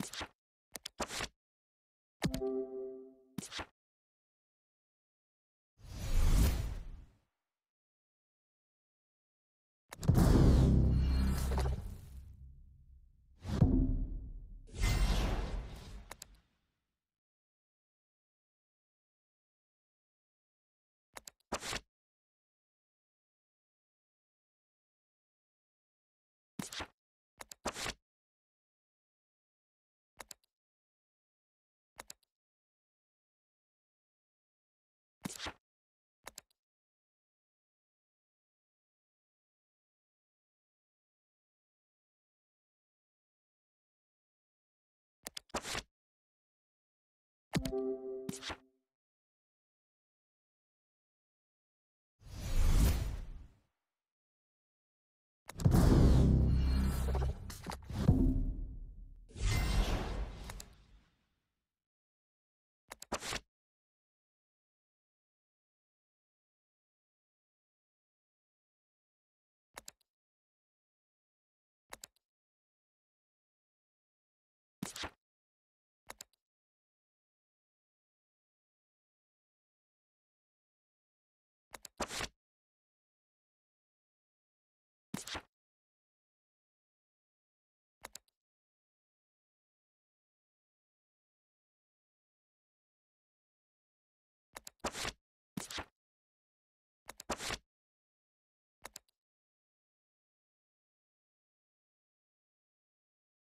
you you you